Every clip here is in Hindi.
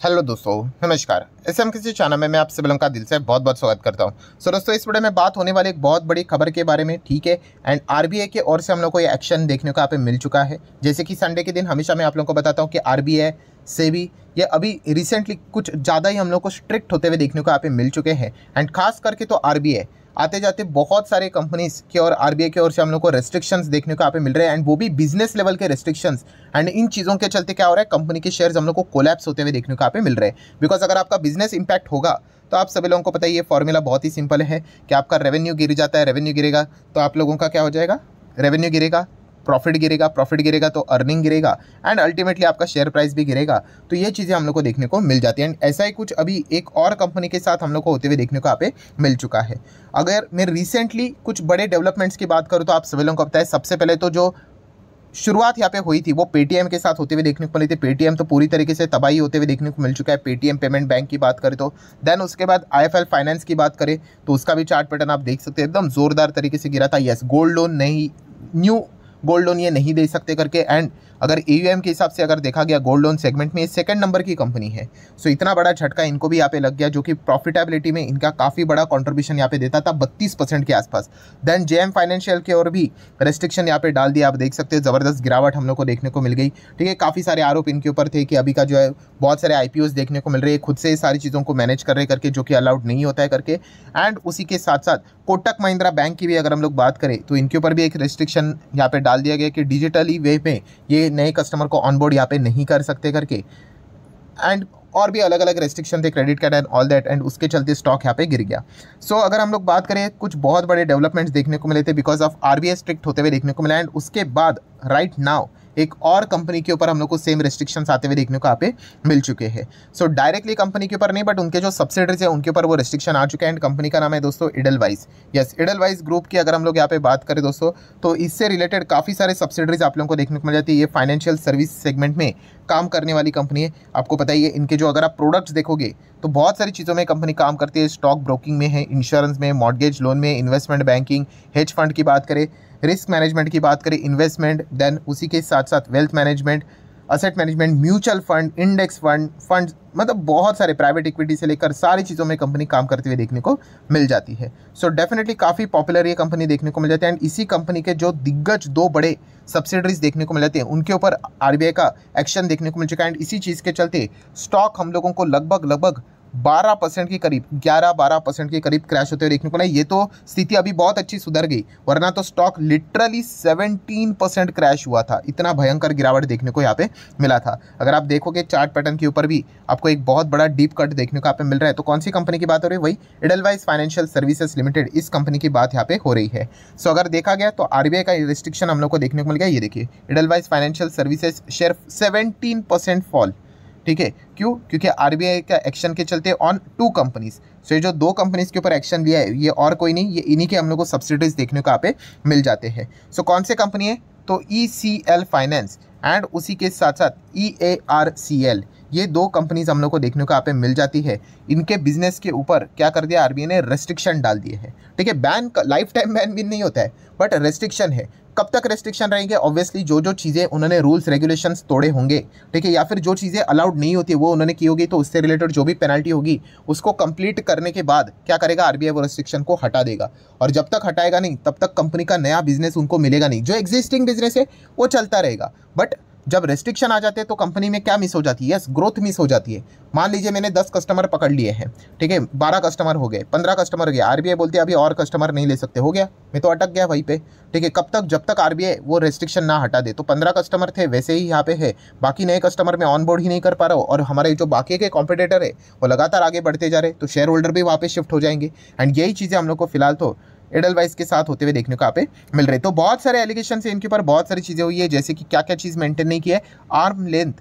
हेलो दोस्तों, नमस्कार। एस एम किसी चैनल में मैं आप सभी लोगों का दिल से बहुत बहुत स्वागत करता हूँ। सो दोस्तों, इस वीडियो में बात होने वाली एक बहुत बड़ी खबर के बारे में, ठीक है? एंड आरबीआई के ओर से हम लोग को ये एक्शन देखने को यहाँ पे मिल चुका है। जैसे कि संडे के दिन हमेशा मैं आप लोगों को बताता हूँ कि आरबीआई से भी ये अभी रिसेंटली कुछ ज़्यादा ही हम लोग को स्ट्रिक्ट होते हुए देखने को यहाँ पे मिल चुके हैं। एंड खास करके तो आर आते जाते बहुत सारे कंपनीज़ के और आरबीआई की ओर से हम लोग को रेस्ट्रिक्शंस देखने को यहाँ पे मिल रहे हैं। एंड वो भी बिज़नेस लेवल के रेस्ट्रिक्शंस एंड इन चीज़ों के चलते क्या हो रहा है? कंपनी के शेयर्स हम लोग को कोलैप्स होते हुए देखने को यहाँ पे मिल रहे हैं। बिकॉज़ अगर आपका बिज़नेस इंपैक्ट होगा तो आप सभी लोगों को पता है ये फॉर्मूला बहुत ही सिंपल है। कि आपका रेवेन्यू गिर जाता है रेवेन्यू गिरेगा तो आप लोगों का क्या हो जाएगा? रेवेन्यू गिरेगा। प्रॉफिट गिरेगा प्रॉफिट गिरेगा तो अर्निंग गिरेगा एंड अल्टीमेटली आपका शेयर प्राइस भी गिरेगा। तो ये चीज़ें हम लोग को देखने को मिल जाती है एंड ऐसा ही कुछ अभी एक और कंपनी के साथ हम लोग को होते हुए देखने को यहाँ पे मिल चुका है। अगर मैं रिसेंटली कुछ बड़े डेवलपमेंट्स की बात करूँ तो आप सभी लोगों को है, सबसे पहले तो जो शुरुआत यहाँ पे हुई थी, वो पेटीएम के साथ होते हुए देखने को मिली थी। पेटीएम तो पूरी तरीके से तबाही होते हुए देखने को मिल चुका है। पेटीएम पेमेंट बैंक की बात करें तो। देन उसके बाद आईएफएल फाइनेंस की बात करें तो उसका भी चार्ट पैटर्न आप देख सकते हैं, एकदम जोरदार तरीके से गिरा था। यस गोल्ड लोन नहीं न्यू गोल्ड लोन ये नहीं दे सकते करके एंड अगर ए के हिसाब से अगर देखा गया गोल्ड लोन सेगमेंट में ये सेकंड नंबर की कंपनी है। सो इतना बड़ा झटका इनको भी यहाँ पे लग गया, जो कि प्रॉफिटेबिलिटी में इनका काफ़ी बड़ा कॉन्ट्रीब्यूशन यहाँ पे देता था, बत्तीस परसेंट के आसपास। देन जे फाइनेंशियल के और भी रेस्ट्रिक्शन यहाँ पे डाल दिया। आप देख सकते हैं, ज़बरदस्त गिरावट हम लोग को देखने को मिल गई। ठीक है, काफ़ी सारे आरोप इनके ऊपर थे कि अभी का जो है, बहुत सारे आई देखने को मिल रहे हैं, खुद से सारी चीज़ों को मैनेज कर रहे करके, जो कि अलाउड नहीं होता है करके। एंड उसी के साथ साथ कोटक महिंद्रा बैंक की भी अगर हम लोग बात करें तो इनके ऊपर भी एक रेस्ट्रिक्शन यहाँ पे डाल दिया गया कि डिजिटली वे में ये नए कस्टमर को ऑनबोर्ड यहाँ पे नहीं कर सकते करके। एंड और भी अलग अलग रेस्ट्रिक्शन थे credit card and all that and उसके चलते स्टॉक यहाँ पे गिर गया। सो so, अगर हम लोग बात करें कुछ बहुत बड़े डेवलपमेंट्स देखने को मिले थे बिकॉज़ ऑफ़ आर स्ट्रिक्ट होते हुए देखने को मिला एंड उसके बाद राइट right नाउ एक और कंपनी के ऊपर हम लोग को सेम रेस्ट्रिक्शन आते हुए देखने को यहाँ पे मिल चुके हैं। सो डायरेक्टली कंपनी के ऊपर नहीं बट उनके जो सब्सिडरीज है, उनके ऊपर वो रेस्ट्रिक्शन आ चुके हैं। एंड कंपनी का नाम है दोस्तों इडलवाइज यस इडलवाइज ग्रुप की अगर हम लोग यहाँ पे बात करें दोस्तों तो इससे रिलेटेड काफ़ी सारे सब्सिडरीज आप लोगों को देखने को मिल जाती है। ये फाइनेंशियल सर्विस सेगमेंट में काम करने वाली कंपनी है। आपको पता ही है, इनके जो अगर आप प्रोडक्ट्स देखोगे तो बहुत सारी चीज़ों में कंपनी काम करती है। स्टॉक ब्रोकिंग में है इंश्योरेंस में मॉडगेज लोन में इन्वेस्टमेंट बैंकिंग हेज फंड की बात करें। रिस्क मैनेजमेंट की बात करें इन्वेस्टमेंट देन उसी के साथ साथ wealth management asset management mutual fund index fund fund मतलब बहुत सारे प्राइवेट इक्विटी से लेकर सारी चीज़ों में कंपनी काम करते हुए देखने को मिल जाती है। सो so डेफिनेटली काफ़ी पॉपुलर ये कंपनी देखने को मिल जाती है एंड इसी कंपनी के जो दिग्गज दो बड़े सब्सिडरीज देखने को मिल जाते हैं, उनके ऊपर आरबीआई का एक्शन देखने को मिल चुका है एंड इसी चीज़ के चलते स्टॉक हम लोगों को लगभग लगभग 12 परसेंट के करीब 11-12 परसेंट के करीब क्रैश होते हुए देखने को मिला। ये तो स्थिति अभी बहुत अच्छी सुधर गई, वरना तो स्टॉक लिटरली 17 परसेंट क्रैश हुआ था। इतना भयंकर गिरावट देखने को यहाँ पे मिला था। अगर आप देखोगे चार्ट पैटर्न के ऊपर भी आपको एक बहुत बड़ा डीप कट देखने को यहाँ पे मिल रहा है। तो कौन सी कंपनी की बात हो रही है? वही इडलवाइज फाइनेंशियल सर्विसेज़ लिमिटेड इस कंपनी की बात यहाँ पे हो रही है। सो अगर देखा गया तो आरबीआई का रिस्ट्रिक्शन हम लोग को देखने को मिल गया। ये देखिए Edelweiss financial services share seventeen fall ठीक है? क्यों? क्योंकि आरबीआई का एक्शन के चलते ऑन टू कंपनीज़ सो ये जो दो कंपनीज़ के ऊपर एक्शन लिया है, ये और कोई नहीं, ये इन्हीं के हम लोग को सब्सिडीज देखने को यहाँ पे मिल जाते हैं। सो कौन से कंपनी है? तो E C L finance and उसी के साथ साथ ई ए आर सी एल ये दो कंपनीज़ हम लोग को देखने को यहाँ पे मिल जाती है। इनके बिज़नेस के ऊपर क्या कर दिया? आरबीआई ने रेस्ट्रिक्शन डाल दिए हैं। ठीक है? बैन लाइफ टाइम बैन भी नहीं होता है बट रेस्ट्रिक्शन है। कब तक रेस्ट्रिक्शन रहेंगे? ऑब्वियसली जो जो चीज़ें उन्होंने रूल्स रेगुलेशन तोड़े होंगे, ठीक है? या फिर जो चीज़ें अलाउड नहीं होती, वो उन्होंने की होगी तो उससे रिलेटेड जो भी पेनल्टी होगी, उसको कंप्लीट करने के बाद क्या करेगा? आरबीआई वो रेस्ट्रिक्शन को हटा देगा। और जब तक हटाएगा नहीं, तब तक कंपनी का नया बिज़नेस उनको मिलेगा नहीं। जो एग्जिस्टिंग बिज़नेस है, वो चलता रहेगा। बट जब रेस्ट्रिक्शन आ जाते हैं तो कंपनी में क्या मिस हो जाती है? यस ग्रोथ मिस हो जाती है। मान लीजिए मैंने दस कस्टमर पकड़ लिए हैं, ठीक है? बारह कस्टमर हो गए, पंद्रह कस्टमर हो गए। आरबीआई बोलती है, अभी और कस्टमर नहीं ले सकते। हो गया। मैं तो अटक गया वहीं पे, ठीक है? कब तक, जब तक आरबीआई वो रेस्ट्रिक्शन ना हटा दे। तो पंद्रह कस्टमर थे, वैसे ही यहाँ पे है। बाकी नए कस्टमर में ऑन बोर्ड ही नहीं कर पा रहा हूँ। और हमारे जो बाकी के कॉम्पिटेटर है, वो लगातार आगे बढ़ते जा रहे तो शेयर होल्डर भी वहाँ पे शिफ्ट हो जाएँगे। एंड यही चीज़ें हम लोग को फ़िलहाल तो एडलवाइज के साथ होते हुए देखने को आप मिल रहे तो बहुत सारे एलिगेशन है इनके ऊपर बहुत सारी चीज़ें हुई है जैसे कि क्या क्या चीज़ मेंटेन नहीं की है आर्म लेंथ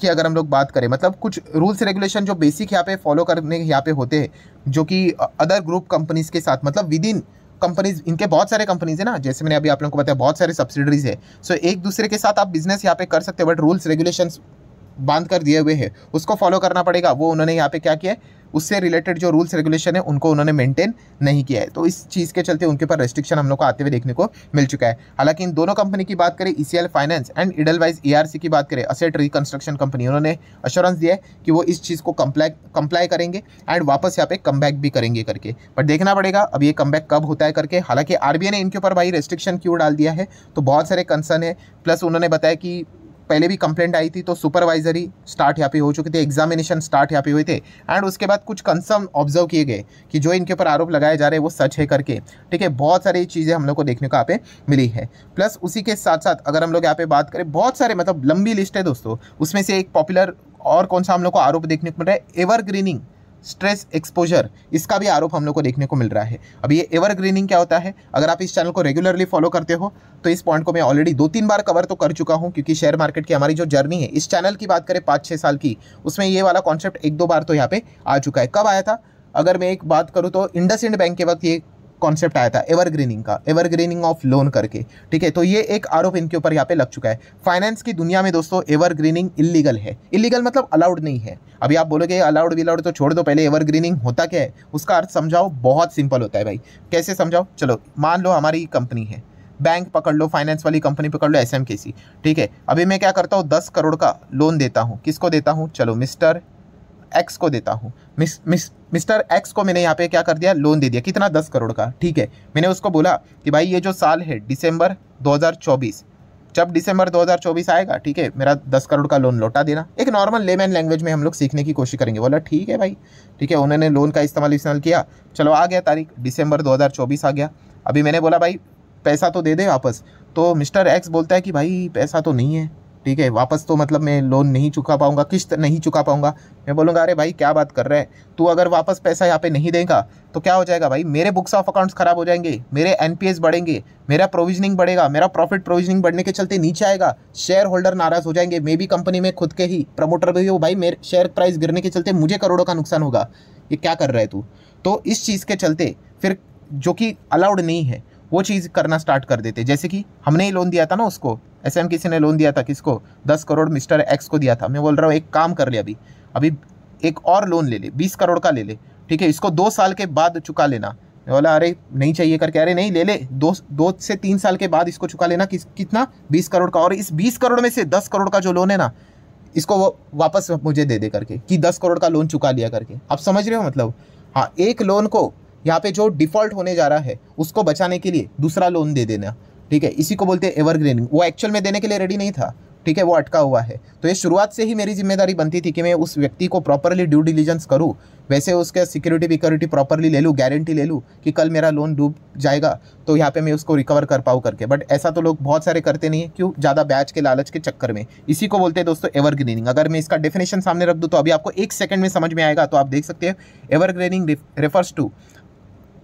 की अगर हम लोग बात करें मतलब कुछ रूल्स रेगुलेशन जो बेसिक यहाँ पे फॉलो करने यहाँ पे होते हैं जो कि अदर ग्रुप कंपनीज़ के साथ मतलब विद इन कंपनीज़ इनके बहुत सारे कंपनीज़ है ना जैसे मैंने अभी आप लोगों को बताया बहुत सारे सब्सिडरीज है। सो so, एक दूसरे के साथ आप बिज़नेस यहाँ पे कर सकते हैं बट रूल्स रेगुलेशन बाँध कर दिए हुए हैं। उसको फॉलो करना पड़ेगा। वो उन्होंने यहाँ पे क्या किया है? उससे रिलेटेड जो रूल्स रेगुलेशन है, उनको उन्होंने मेंटेन नहीं किया है। तो इस चीज़ के चलते उनके ऊपर रेस्ट्रिक्शन हम लोग को आते हुए देखने को मिल चुका है। हालाँकि इन दोनों कंपनी की बात करें E finance and Edelweiss E की बात करें असेट रिकन्स्ट्रक्शन कंपनी उन्होंने अश्योरेंस दिया है कि वो इस चीज़ को कंप्लाई कंप्लाई करेंगे एंड वापस यहाँ पे कम भी करेंगे करके। बट देखना पड़ेगा, अब ये कम कब होता है करके। हालाँकि आरबीआई ने इनके ऊपर भाई रेस्ट्रिक्शन क्यों डाल दिया है? तो बहुत सारे कंसर्न है। प्लस उन्होंने बताया कि पहले भी कंप्लेंट आई थी तो सुपरवाइजरी स्टार्ट यहाँ पे हो चुके थे एग्जामिनेशन स्टार्ट यहाँ पे हुए थे। एंड उसके बाद कुछ कंसर्न ऑब्ज़र्व किए गए कि जो इनके ऊपर आरोप लगाए जा रहे हैं वो सच है करके। ठीक है, बहुत सारी चीज़ें हम लोग को देखने को यहाँ पे मिली है। प्लस उसी के साथ साथ अगर हम लोग यहाँ पे बात करें, बहुत सारे मतलब लंबी लिस्ट है दोस्तों। उसमें से एक पॉपुलर और कौन सा हम लोग को आरोप देखने को मिल रहा है एवर ग्रीनिंग स्ट्रेस एक्सपोजर, इसका भी आरोप हम लोग को देखने को मिल रहा है। अब ये एवरग्रीनिंग क्या होता है? अगर आप इस चैनल को रेगुलरली फॉलो करते हो तो इस पॉइंट को मैं ऑलरेडी दो तीन बार कवर तो कर चुका हूँ, क्योंकि शेयर मार्केट की हमारी जो जर्नी है, इस चैनल की बात करें पाँच छः साल की, उसमें ये वाला कॉन्सेप्ट एक दो बार तो यहाँ पे आ चुका है। कब आया था? अगर मैं एक बात करूँ तो इंडस इंड बैंक के वक्त ये कॉन्सेप्ट आया था एवरग्रीनिंग का एवरग्रीनिंग ऑफ़ लोन करके, ठीक है? तो ये एक आरोप इनके ऊपर यहाँ पे लग चुका है। फाइनेंस की दुनिया में दोस्तों एवरग्रीनिंग इलीगल है। इलीगल मतलब अलाउड नहीं है। अभी आप बोलोगे अलाउड विलाउड तो छोड़ दो, पहले एवरग्रीनिंग होता क्या है? उसका अर्थ समझाओ, बहुत सिंपल होता है भाई। कैसे समझाओ? चलो, मान लो हमारी कंपनी है। बैंक पकड़ लो फाइनेंस वाली कंपनी पकड़ लो एस ठीक है? अभी मैं क्या करता हूँ, दस करोड़ का लोन देता हूँ। किसको देता हूँ? चलो मिस्टर एक्स को देता हूँ। मिस मिस, मिस्टर एक्स को मैंने यहाँ पे क्या कर दिया? लोन दे दिया। कितना? दस करोड़ का। ठीक है। मैंने उसको बोला कि भाई ये जो साल है, दिसंबर 2024 जब दिसंबर 2024 आएगा, ठीक है, मेरा दस करोड़ का लोन लौटा देना। एक नॉर्मल लेमैन लैंग्वेज में हम लोग सीखने की कोशिश करेंगे। बोला, ठीक है भाई। ठीक है, उन्होंने लोन का इस्तेमाल इस्तेमाल किया। चलो, आ गया तारीख। दिसंबर 2024 आ गया। अभी मैंने बोला, भाई, पैसा तो दे दे वापस। तो मिस्टर एक्स बोलता है कि, भाई, पैसा तो नहीं है। ठीक है, वापस तो मतलब मैं लोन नहीं चुका पाऊँगा, किस्त नहीं चुका पाऊँगा। मैं बोलूँगा, अरे भाई, क्या बात कर रहे हैं? तू अगर वापस पैसा यहाँ पे नहीं देगा तो क्या हो जाएगा भाई? मेरे बुक्स ऑफ़ अकाउंट्स खराब हो जाएँगे, मेरे एनपीएस बढ़ेंगे, मेरा प्रोविजनिंग बढ़ेगा, मेरा प्रॉफिट प्रोविजनिंग बढ़ने के चलते नीचे आएगा शेयर होल्डर नाराज़ हो जाएँगे। मे भी कंपनी में खुद के ही प्रमोटर भी हो, भाई, मेरे शेयर प्राइस गिरने के चलते मुझे करोड़ों का नुकसान होगा। ये क्या कर रहा है तू? तो इस चीज़ के चलते फिर जो कि अलाउड नहीं है, वो चीज़ करना स्टार्ट कर देते। जैसे कि हमने ही लोन दिया था ना उसको ऐसे हम किसी ने लोन दिया था किसको? दस करोड़ मिस्टर एक्स को दिया था। मैं बोल रहा हूँ, एक काम कर ले अभी। अभी एक और लोन ले ले, बीस करोड़ का ले ले, ठीक है? इसको दो साल के बाद चुका लेना। मैं बोला, अरे, नहीं चाहिए करके? अरे, नहीं, ले ले। दो दो से तीन साल के बाद इसको चुका लेना। किस, कितना? बीस करोड़ का। और इस बीस करोड़ में से दस करोड़ का जो लोन है ना, इसको वो वापस मुझे दे दे करके, कि दस करोड़ का लोन चुका लिया करके। आप समझ रहे हो मतलब? हाँ एक लोन को यहाँ पे जो डिफ़ॉल्ट होने जा रहा है, उसको बचाने के लिए दूसरा लोन दे देना। ठीक है, इसी को बोलते हैं एवरग्रीनिंग वो एक्चुअल में देने के लिए रेडी नहीं था, ठीक है, वो अटका हुआ है। तो ये शुरुआत से ही मेरी ज़िम्मेदारी बनती थी कि मैं उस व्यक्ति को प्रॉपरली ड्यू डिलीजेंस करूँ। वैसे उसके सिक्योरिटी विक्योरिटी प्रॉपरली ले लूँ गारंटी ले लूँ कि कल मेरा लोन डूब जाएगा तो यहाँ पे मैं उसको रिकवर कर पाऊँ करके। बट ऐसा तो लोग बहुत सारे करते नहीं है, क्यों? ज़्यादा ब्याज के लालच के चक्कर में। इसी को बोलते हैं दोस्तों एवरग्रीनिंग अगर मैं इसका डेफिनेशन सामने रख दूँ तो अभी आपको एक सेकंड में समझ में आएगा तो आप देख सकते हैं। Evergreening refers to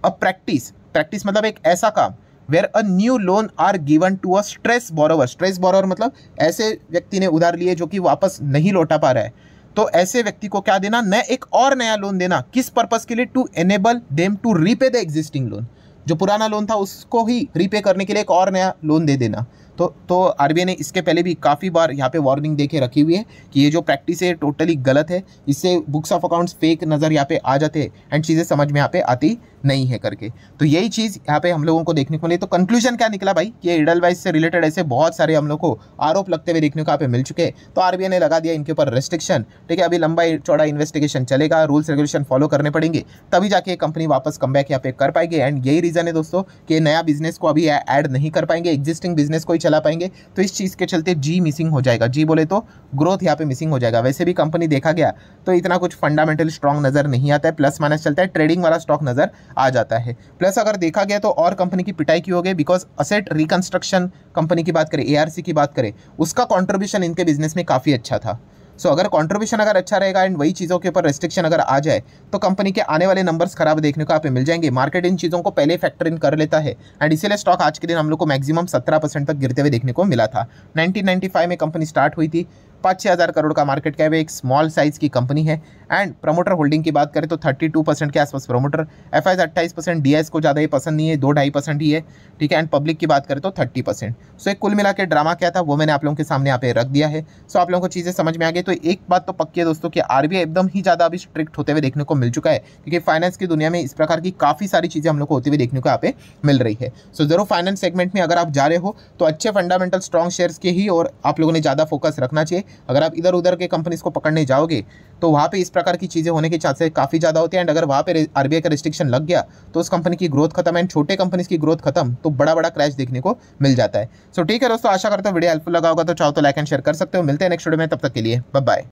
a practice practice मतलब एक ऐसा काम। Where a new loan are given to a stress borrower stress borrower मतलब ऐसे व्यक्ति ने उधार लिए जो कि वापस नहीं लौटा पा रहा है। तो ऐसे व्यक्ति को क्या देना? नया एक और नया लोन देना। किस पर्पज के लिए? To enable them to repay the existing loan जो पुराना लोन था उसको ही रीपे करने के लिए एक और नया लोन दे देना। तो तो आरबीआई ने इसके पहले भी काफ़ी बार यहाँ पे वार्निंग दे के रखी हुई है कि ये जो प्रैक्टिस है टोटली गलत है। इससे बुक्स ऑफ़ अकाउंट्स फेक नज़र यहाँ पे आ जाते हैं एंड चीज़ें समझ में यहाँ पे आती नहीं है करके। तो यही चीज़ यहाँ पे हम लोगों को देखने को मिली। तो कंक्लूजन क्या निकला भाई? कि एडल वाइज से रिलेटेड ऐसे बहुत सारे हम लोग को आरोप लगते हुए देखने को यहाँ पे मिल चुके हैं। तो आरबीआई ने लगा दिया इनके ऊपर रेस्ट्रिक्शन ठीक है, अभी लंबा चौड़ा इन्वेस्टिगेशन चलेगा रूल्स रेगुलेशन फॉलो करने पड़ेंगे। तभी जाके कंपनी वापस कम बैक यहाँ पे कर पाएगी। एंड यही रीज़न है दोस्तों कि नया बिज़नेस को अभी ऐड नहीं कर पाएँगे। एग्जिस्टिंग बिज़नेस को ही चला पाएँगे। तो इस चीज़ के चलते जी मिसिंग हो जाएगा। जी बोले तो ग्रोथ यहाँ पे मिसिंग हो जाएगा। वैसे भी कंपनी देखा गया तो इतना कुछ फंडामेंटल स्ट्रॉन्ग नज़र नहीं आता है। प्लस माइनस चलता है ट्रेडिंग वाला स्टॉक नज़र आ जाता है। प्लस अगर देखा गया तो और कंपनी की पिटाई की हो गई? बिकॉज़ असेट रिकन्स्ट्रक्शन कंपनी की बात करें एआरसी की बात करें, उसका कॉन्ट्रीब्यूशन इनके बिज़नेस में काफ़ी अच्छा था। सो अगर कॉन्ट्रीब्यूशन अगर अच्छा रहेगा एंड वही चीज़ों के ऊपर रेस्ट्रिक्शन अगर आ जाए तो कंपनी के आने वाले नंबर्स खराब देखने को आप मिल जाएँगे। मार्केट इन चीज़ों को पहले फैक्टर इन कर लेता है। एंड इसीलिए स्टॉक आज के दिन हम लोग को मैक्सिमम सत्रह परसेंट तक गिरते हुए देखने को मिला था। नाइनटीन में कंपनी स्टार्ट हुई थी। पाँच छः हज़ार करोड़ का मार्केट कैप है। एक स्मॉल साइज़ की कंपनी है। एंड प्रमोटर होल्डिंग की बात करें तो थर्टी टू परसेंट के आसपास प्रमोटर एफ़ आई अट्ठाईस परसेंट डीएस को ज़्यादा ही पसंद नहीं है, दो ढाई परसेंट ही है, ठीक है? एंड पब्लिक की बात करें तो थर्टी परसेंट सो एक कुल मिला के ड्रामा क्या था? वो मैंने आप लोगों के सामने यहाँ पे रख दिया है। सो आप लोगों को चीज़ें समझ में आ गई। तो एक बात तो पक्की है दोस्तों कि आरबीआई एकदम ही ज़्यादा अभी स्ट्रिक्ट होते हुए देखने को मिल चुका है, क्योंकि फाइनेंस की दुनिया में इस प्रकार की काफ़ी सारी चीज़ें हम लोग को होती हुई देखने को यहाँ पे मिल रही है। सो ज़रूर फाइनेंस सेगमेंट में अगर आप जा रहे हो तो अच्छे फंडामेंटल स्ट्रॉन्ग शेयर्स के ही और आप लोगों ने ज़्यादा फोकस रखना चाहिए। अगर आप इधर उधर के कंपनीज़ को पकड़ने जाओगे तो वहाँ पर इस प्रकार की चीज़ें होने के चांसेस काफ़ी ज़्यादा होते हैं। एंड अगर वहाँ पर आर का रिस्ट्रिक्शन लग गया तो उस कंपनी की ग्रोथ खत्म एंड छोटे कंपनीज़ की ग्रोथ खत्म तो बड़ा बड़ा क्रैश देखने को मिल जाता है। सो ठीक है दोस्तों, आशा करता हूँ वीडियो हेल्पफुल लगा होगा तो चाहो तो लाइक एंड शेयर कर सकते हो। मिलते हैं नेक्स्ट वीडियो में, तब तक के लिए बाय